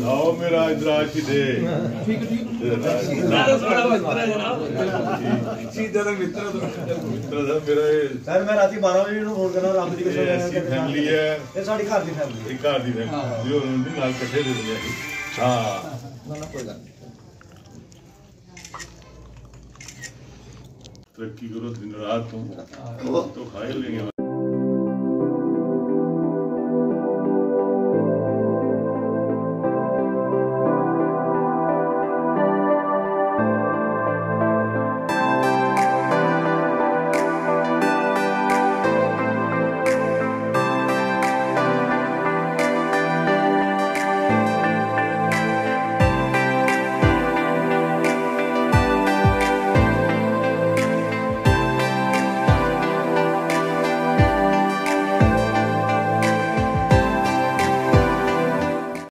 लाओ मेरा इधर आके दे ठीक ठीक ਵਾਲਾ ਹਾਂਜੀ ਹਾਂਜੀ ਉਧਰ ਵੀ ਨਿਕਲੀ ਵਾਹ ਰਮਨਜੀ ਲਾਓ ਮੇਰਾ ਇਦਰਾਜ ਕੀ ਦੇ ਠੀਕ ਠੀਕ ਚੀਜ਼ਾਂ ਦਾ ਮਿੱਤਰ ਮਿੱਤਰ ਦਾ ਮੇਰਾ ਇਹ ਸਰ ਮੈਂ ਰਾਤੀ 12 ਵਜੇ ਨੂੰ ਫੋਨ ਕਰਨਾ ਰੱਬ ਦੀ ਇਹ ਐਸੀ ਫੈਮਿਲੀ ਹੈ ਇਹ ਸਾਡੀ ਘਰ ਦੀ ਫੈਮਿਲੀ ਇੱਕ ਘਰ ਦੀ ਫੈਮਿਲੀ ਜੋ ਉਹਨਾਂ ਨਾਲ ਇਕੱਠੇ ਦੇ ਦਿੰਦੇ ਆ ਹਾਂ ਨਾ ਨਾ ਕੋਈ ਗੱਲ ਨਹੀਂ तरक्की करो दिन रात तुम तो खा ही लेंगे